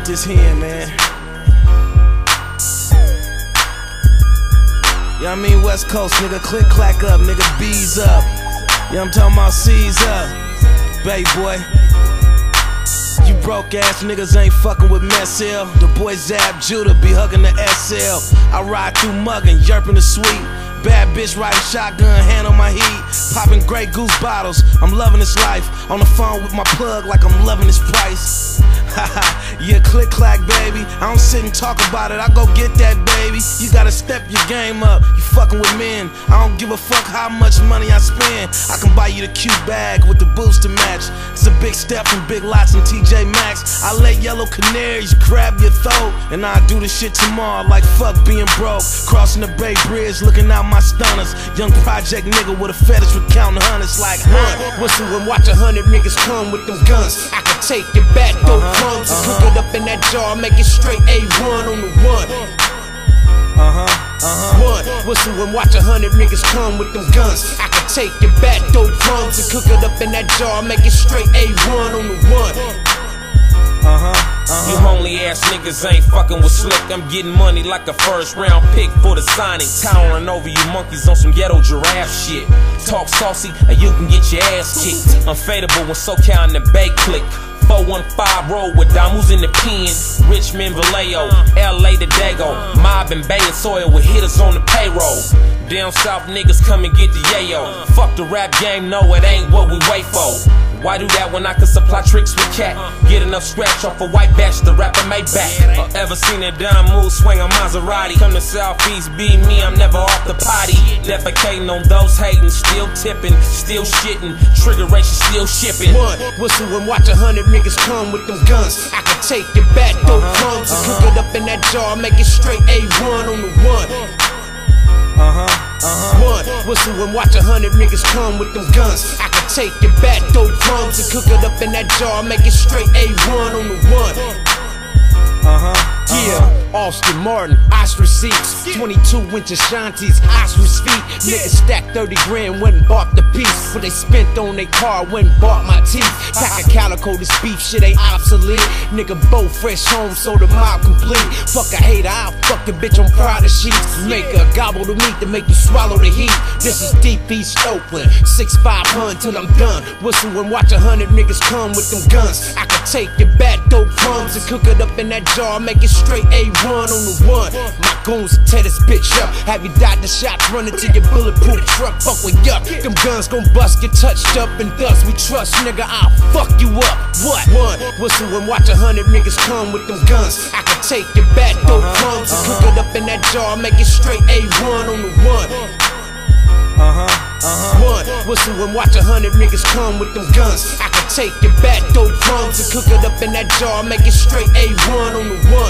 this here, man. Yeah, I mean West Coast, nigga, click clack up, nigga, B's up. Yeah, I'm talking about C's up. Bay boy. You broke ass niggas ain't fucking with Messy. The boy Zab Judah be hugging the SL. I ride through mugging, yerpin' the sweet. Bad bitch riding shotgun, hand on my heat. Popping Grey Goose bottles. I'm loving this life. On the phone with my plug like I'm loving this price. Haha, yeah, click clack, baby. I don't sit and talk about it. I go get that, baby. You gotta step your game up. You fucking with men. I don't give a fuck how much money I spend. I can buy you the cute bag with the boots to match. It's a big step from Big Lots and TJ Maxx. I let yellow canaries grab your throat. And I do this shit tomorrow like fuck being broke. Crossing the Bay Bridge, looking out my stunners. Young project nigga with a fetish with counting hundreds like, huh? Whistle and watch a hundred niggas come with them guns. I can take it back, throw uh-huh. crumbs uh-huh. and cook it up in that jar, make it straight A1 on the one. Uh huh, uh huh. One, whistle and watch a hundred niggas come with them guns. I can take it back, throw crumbs and cook it up in that jar, make it straight A1 on the one. Uh huh. You homely ass niggas ain't fucking with slick. I'm getting money like a first round pick for the signing. Towering over you monkeys on some ghetto giraffe shit. Talk saucy and you can get your ass kicked. Unfadable when SoCal and the Bay click. 415 roll with Damus in the pen. Richmond, Vallejo, LA to Dago. Mob and Bay and Soil with hitters on the payroll. Down south niggas come and get the yayo. Fuck the rap game, no, it ain't what we wait for. Why do that when I can supply tricks with cat? Get enough scratch off a white batch, the rapper made back. Or ever seen a dime move swing a Maserati? Come to Southeast, be me, I'm never off the potty. Defecating on those hating, still tipping, still shitting. Trigger ration still shipping. One, whistle and watch a hundred niggas come with them guns. I can take it back, throw crumbs and cook it up in that jar, make it straight A1 on the one. Uh huh, uh huh. One, whistle and watch a hundred niggas come with them guns. I take it back, throw crumbs and cook it up in that jar, make it straight A1 on the Aston Martin, ostrich seats, 22 inch Asantis, ostrich feet. Niggas stacked 30 grand, went and bought the piece. What they spent on their car, went and bought my teeth. Pack a calico, this beef shit ain't obsolete. Nigga, both fresh home, so the mob complete. Fuck a hater, I'll fuck the bitch on Prada sheets. Make her gobble the meat to make you swallow the heat. This is deep East Oakland, 6'5 hun till I'm done. Whistle and watch a hundred niggas come with them guns. I can take your back, dope crumbs and cook it up in that jar, make it straight A1 on the one. My goons tear this bitch up. Have you died the shots running to your bulletproof truck? Fuck with yuck. Them guns gon' bust, get touched up, and thus we trust, nigga. I'll fuck you up. What? One. Whistle and watch a hundred niggas come with them guns. I can take your back, throw crumbs and cook it up in that jar, make it straight A1 on the one. Uh huh, uh huh. One, whistle and watch a hundred niggas come with them guns. I can take it back, throw crumbs and cook it up in that jar, make it straight A1 on the one.